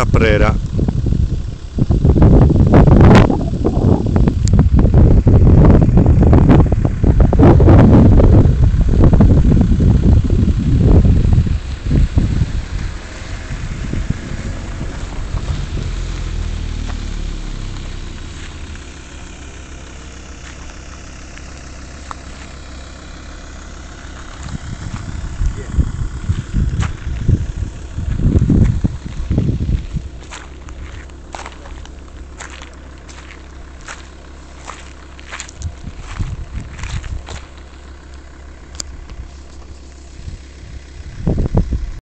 Caprera.